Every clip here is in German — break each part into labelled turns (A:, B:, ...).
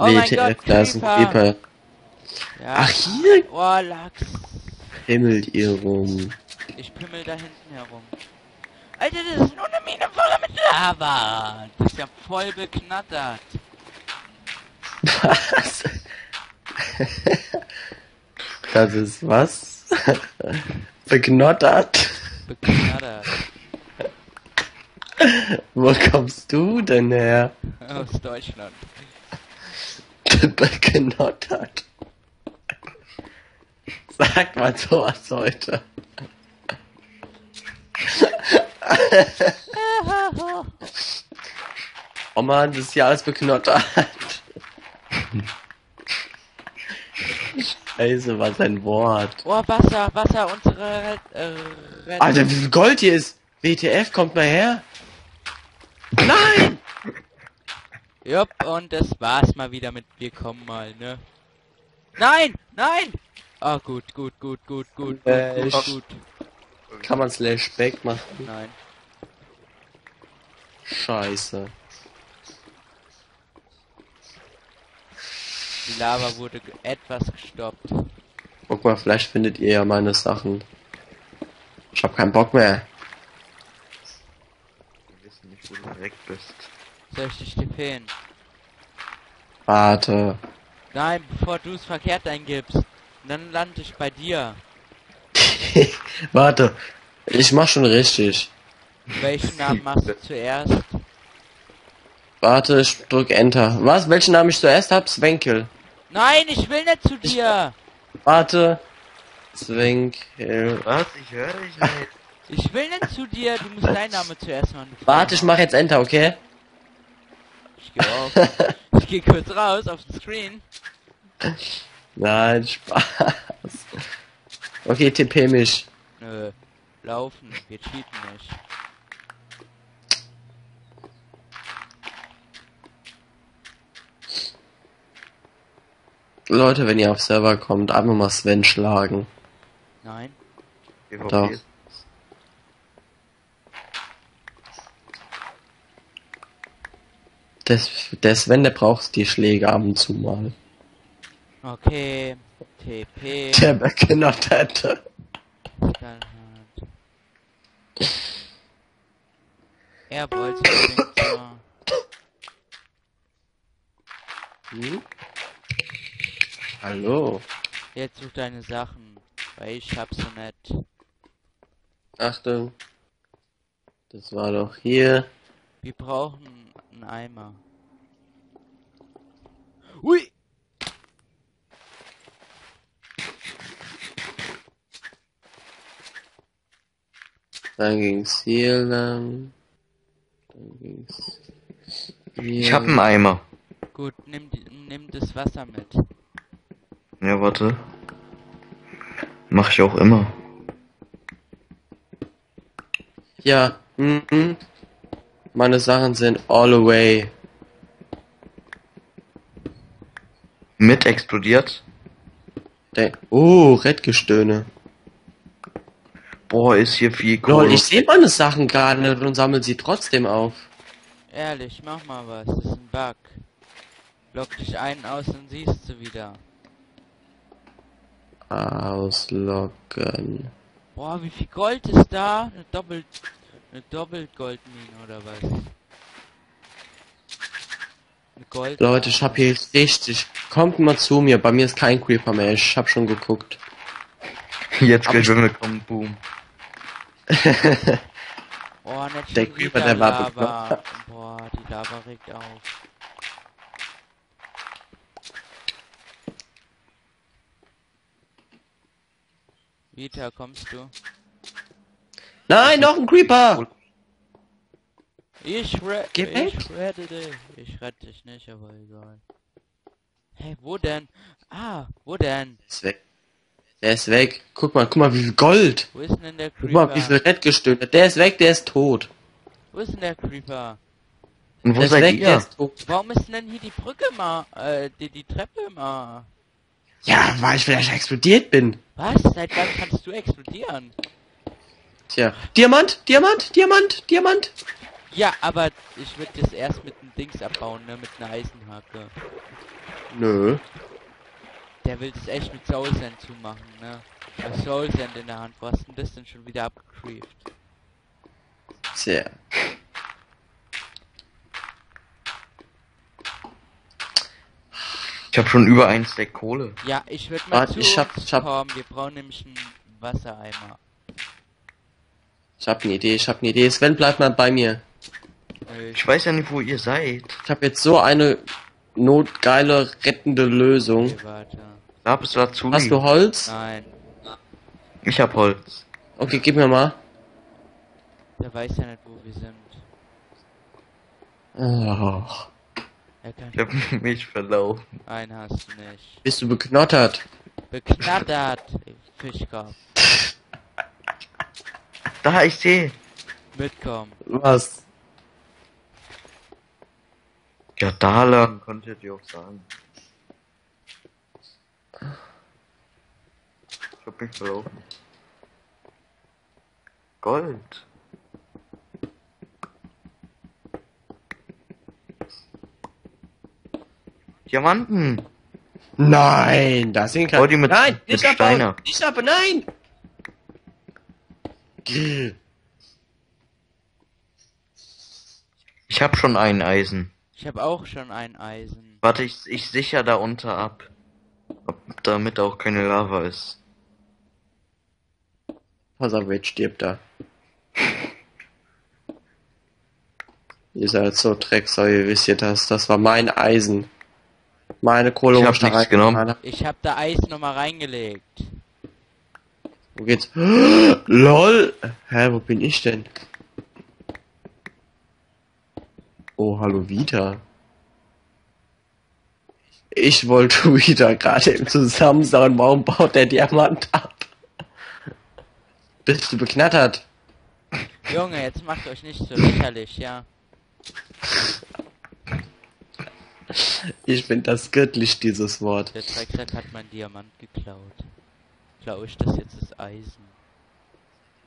A: Oh mein
B: WTF,
A: Gott,
B: da ist ein
A: Creeper. Ja.
B: Ach, hier
A: Oh, Lachs.
B: himmelt ihr rum.
A: Ich pimmel da hinten herum. Alter, das ist nur eine Mine voller mit Lava. Das ist ja voll beknattert.
B: Was? Das ist was? Beknottert?
A: Beknattert.
B: Wo kommst du denn her?
A: Aus Deutschland.
B: Beknottert. Sag mal sowas heute. Oh man, das ist ja alles beknottert. Scheiße, was ein Wort.
A: Oh, Wasser, Wasser, unsere äh.
B: Alter, wie viel Gold hier ist. WTF, kommt mal her. Nein!
A: Jupp, und das war's mal wieder mit Wir kommen mal, ne? Nein! Nein! Ah, gut, gut, gut, gut, gut, gut,
B: Äh,
A: gut, gut.
B: Kann man slash back machen?
A: Nein.
B: Scheiße.
A: Die Lava wurde etwas gestoppt.
B: Guck mal, vielleicht findet ihr ja meine Sachen. Ich hab keinen Bock mehr.
C: Wir wissen nicht, wo du weg bist.
A: Soll ich dich tippen?
B: Warte.
A: Nein, bevor du es verkehrt eingibst. Dann lande ich bei dir.
B: Warte. Ich mach schon richtig.
A: Welchen Namen machst du zuerst?
B: Warte, ich drück Enter. Was? Welchen Namen ich zuerst hab? Swenkel.
A: Nein, ich will nicht zu dir!
B: Warte. Swenkel.
C: Was? Ich höre dich nicht.
A: Ich will nicht zu dir, du musst deinen Namen zuerst machen.
B: Warte, ich mach jetzt Enter, okay?
A: Ich geh auf. Ich geh kurz raus auf den Screen.
B: Nein, Spaß. Okay, TP mich.
A: Nö. Laufen, wir cheaten nicht.
B: Leute, wenn ihr auf Server kommt, einfach mal Sven schlagen.
A: Nein.
B: Doch. Der, der Sven, der braucht die Schläge ab und zu mal.
A: Okay. TP.
B: Der beknottert hätte.
A: Dann halt. Er wollte.
B: Hm? Hallo.
A: Jetzt such deine Sachen. Weil ich hab so nett.
B: Achtung. Das war doch hier.
A: Wir brauchen einen Eimer. Ui!
B: Dann ging's hier lang. Dann ging's hier.
C: Ich hab einen Eimer.
A: Gut, nimm, die- nimm das Wasser mit.
C: Ja, warte. Mach ich auch immer.
B: Ja. Mhm. Meine Sachen sind all away.
C: Mit explodiert.
B: Der oh, Rettgestöhne.
C: Boah, ist hier viel
B: Lol,
C: Kohle.
B: ich sehe meine Sachen gar nicht und sammle sie trotzdem auf.
A: Ehrlich, mach mal was. Das ist ein Bug. Lock dich ein aus und siehst du wieder.
B: Ausloggen.
A: Boah, wie viel Gold ist da? Eine Doppel... Eine Doppelgoldmine oder was? Eine Gold...
B: Leute, ich hab hier richtig. Kommt mal zu mir, bei mir ist kein Creeper mehr, ich hab schon geguckt.
C: Jetzt gleich, wenn wir kommen, boom.
A: Oh, nicht
B: Der
A: schon
B: Creeper, der war
A: Lava. Boah, die Lava regt auf. Vita, kommst du?
B: Nein, noch ein Creeper!
A: Ich, re
B: Geh weg.
A: ich rette dich. Ich rette dich nicht, aber egal. Hey, wo denn? Ah, wo denn?
B: Ist weg. Der ist weg. Guck mal, guck mal, wie viel Gold.
A: Wo ist denn der
B: Guck mal, wie viel
A: Creeper?
B: Rettgestöhne. Der ist weg, der ist tot.
A: Wo ist denn der Creeper?
C: Und wo
B: Der ist
C: seid
B: weg, der
C: ihr?
B: ist tot.
A: Warum ist denn hier die Brücke mal, äh, die, die Treppe mal?
B: Ja, weil ich vielleicht explodiert bin.
A: Was? Seit wann kannst du explodieren?
B: Tja. Diamant, Diamant, Diamant, Diamant.
A: Ja, aber ich würde das erst mit einem Dings abbauen, ne? Mit einer Eisenhacke.
B: Nö.
A: Der will das echt mit Soul Sand zumachen, ne? Ja, Soul Sand in der Hand. Wo hast denn das denn schon wieder abgecreeft?
B: Sehr.
C: Ich habe schon über ein Stack Kohle.
A: Ja, ich würde mal
B: Warte,
A: zu
B: ich hab- ich hab-
A: kommen. Wir brauchen nämlich einen Wassereimer.
B: Ich hab eine Idee, ich hab eine Idee. Sven, bleib mal bei mir.
C: Ich weiß ja nicht, wo ihr seid.
B: Ich habe jetzt so eine notgeile, rettende Lösung.
A: okay, warte.
C: Lapis Lazuli.
B: Hast du Holz?
A: Nein,
C: Ich hab Holz.
B: Okay, gib mir mal.
A: der weiß ja nicht, wo wir sind.
B: Oh,
A: Er kann
C: Ich hab mich verlaufen.
A: einen hast du nicht.
B: bist du beknottert?
A: Beknattert, Fischkopf.
C: Da, ich sehe.
A: Mitkommen.
B: Was?
C: Ja, da lang, konntet ihr auch sagen. Ich hab mich verlaufen. Gold. Diamanten.
B: Nein, das sind keine.
C: mit-
B: nein, nicht abbauen,
C: Steiner.
B: nicht ab, nein.
C: Ich hab schon ein Eisen.
A: Ich habe auch schon ein Eisen.
C: Warte, ich, ich sicher da unter ab. Ob, damit auch keine Lava ist.
B: Jetzt stirbt da. Ihr seid so Drecksau, ihr wisst ihr das. Das war mein Eisen. Meine Kohle
C: Ich hab
B: da
C: nichts genommen.
B: hab.
A: Ich habe da Eis nochmal reingelegt.
B: Wo geht's? LOL! Hä, wo bin ich denn? Oh, hallo Vita. Ich wollte Vita gerade im Zusammensauen. Warum baut der Diamant ab? Bist du beknattert?
A: Junge, jetzt macht euch nicht so lächerlich, ja?
B: Ich finde das göttlich, dieses Wort.
A: Der Drecksack hat mein Diamant geklaut. Klaue ich das jetzt das Eisen?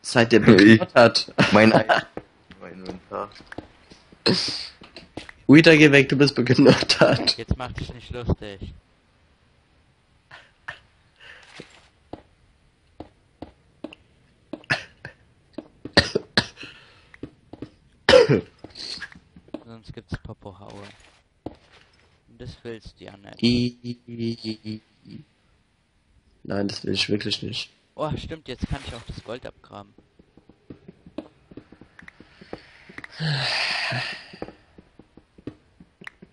B: Seid ihr
C: Ich-
B: beknattert?
C: Mein Eisen. mein Inventar.
B: Vita, geh weg, du bist beknattert.
A: Jetzt mach dich nicht lustig. Sonst gibt's Popohaue. Und das willst du ja nicht.
B: Nein, das will ich wirklich nicht.
A: Oh, stimmt, jetzt kann ich auch das Gold abgraben.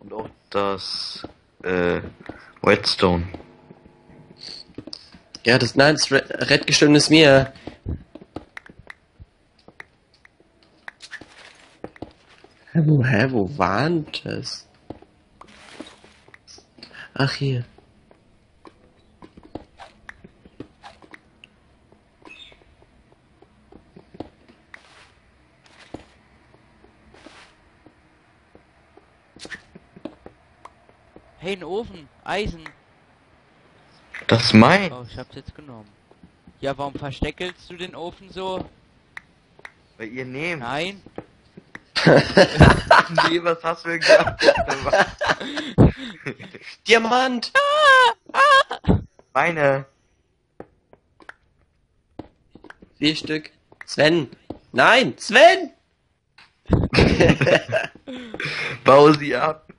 C: Und auch das äh, Redstone.
B: Ja, das, nein, das Red, ist mir. Hä, wo, hä, wo war denn das? Ach, hier.
A: Hey, ein Ofen, Eisen.
C: Das ist mein.
A: Oh, ich hab's jetzt genommen. Ja, warum versteckelst du den Ofen so?
C: Weil ihr nehmt.
A: Nein?
C: nee, was hast du denn gehabt?
B: Diamant!
C: Meine.
B: Vier Stück. Sven! Nein! Sven!
C: Bau sie ab.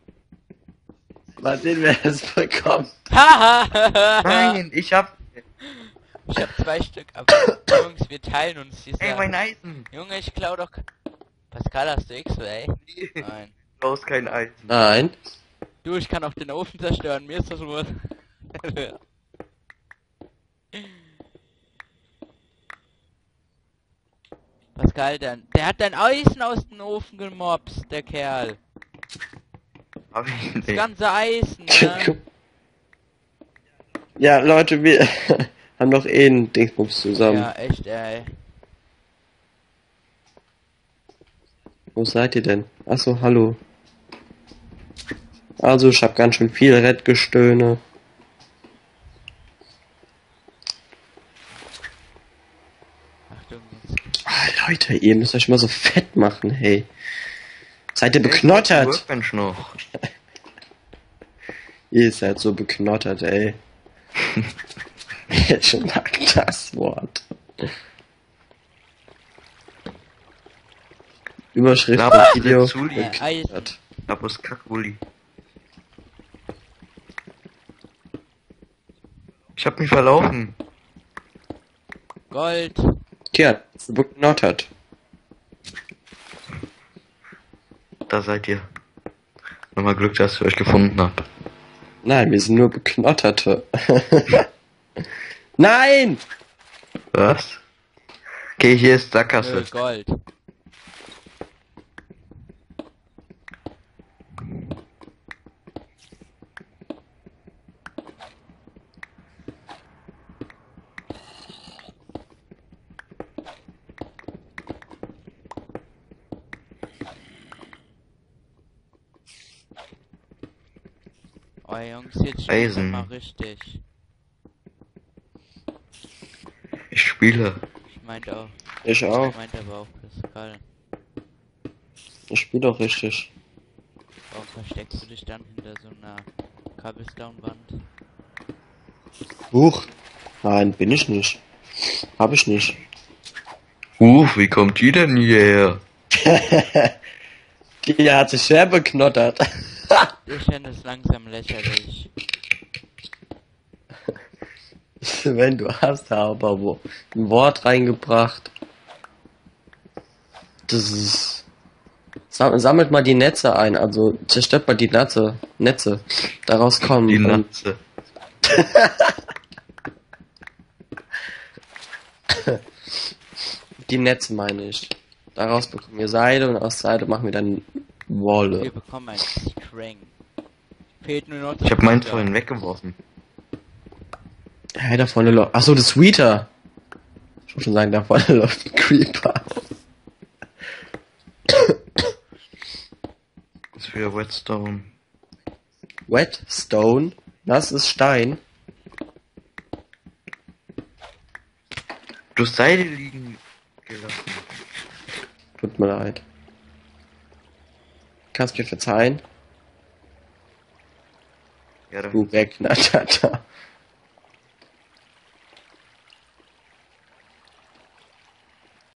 B: Mal sehen, wer es bekommt.
A: Haha!
C: Nein, ich hab.
A: Ich hab zwei Stück, aber Jungs, wir teilen uns diese.
C: Ey, mein Eisen.
A: Junge, ich klau doch. Pascal, hast du X-Ray? Nein.
C: Du brauchst kein Eisen.
B: Nein.
A: Du, ich kann auch den Ofen zerstören, mir ist das wohl. Pascal, der, der hat dein Eisen aus dem Ofen gemobst, der Kerl.
C: Hab ich
A: Das
C: nicht.
A: ganze Eisen, ne?
B: Ja, Leute, wir haben doch eh einen Dingsbums zusammen.
A: Ja, echt, ey.
B: Wo seid ihr denn? Achso, hallo. Also, ich hab ganz schön viel Rettgestöhne.
A: Achtung, jetzt.
B: Ah, Leute, ihr müsst euch mal so fett machen, hey. Seid ihr beknottert?
C: Workbench noch.
B: Ihr seid so beknottert, ey. Ich mag das Wort. Überschrift
C: Laber
B: des Video. Beknottert.
C: Labus Kackuli. Ich hab mich verlaufen.
A: Gold.
B: Tja, beknottert.
C: Da seid ihr. Nochmal Glück, dass ich euch gefunden hab.
B: Nein, wir sind nur beknotterte. Nein!
C: Was? Okay, hier ist Sackgasse.
A: Gold. Jungs, jetzt
C: Eisen.
A: mal richtig.
C: Ich spiele.
A: Ich meinte auch,
B: Ich auch.
A: ich meinte aber auch Pascal.
B: Ich spiele doch richtig.
A: Warum versteckst du dich dann hinter so einer Cobblestone-Wand?
B: Huch. Nein, bin ich nicht. Hab ich nicht.
C: Uh, wie kommt die denn hierher?
B: Die hat sich sehr beknottert.
A: Ich finde es langsam lächerlich.
B: Wenn du hast aber wo ein Wort reingebracht. Das ist. Sam- Sammelt mal die Netze ein, also zerstört mal die Netze. Netze. Daraus kommen.
C: Die
B: und
C: Natze.
B: die Netze meine ich. Daraus bekommen wir Seide und aus Seide machen wir dann
A: Wir
B: Wolle.
A: bekommen ein String. Fehlt nur noch
C: Ich hab meins vorhin weggeworfen.
B: Hey, da vorne läuft. Achso, das Sweeter. Ich muss schon sagen, da vorne läuft ein Creeper.
C: Das ist wieder Whetstone.
B: Whetstone. Das ist Stein.
C: Du hast Seide liegen gelassen.
B: Tut mir leid. Kannst mir verzeihen?
C: Dann
B: Du Wegknatterter.